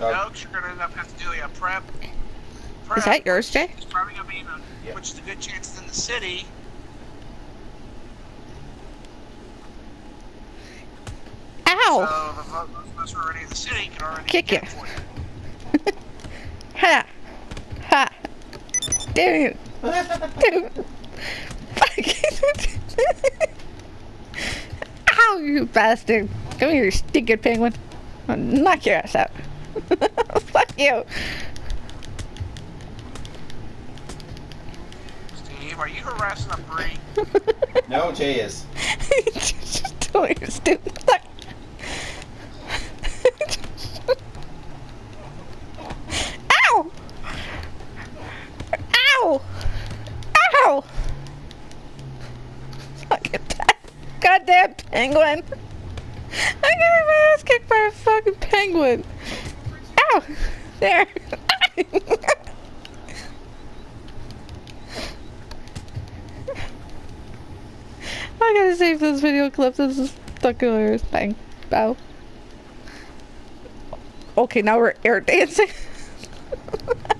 Uh, No, 'cause you're gonna end up having to do a prep. prep Is that yours, Jay? It's probably gonna be in a, Yeah. which is a good chance it's in the city. Ow! So the vo- those of us already in the city can already Kick get ya. for you. Ha! Ha! Damn you! Damn. Ow, you bastard! Come here, you stinking penguin! I'll knock your ass out. Fuck you! Steve, are you harassing a Bri? no, Jay is. Just don't stupid. Fuck. Ow! Ow! Ow! Fucking goddamn penguin! I got my ass kicked by a fucking penguin. Ow! There. I gotta save this video clip. This is fucking hilarious. Bang. Bow. Okay, now we're air dancing.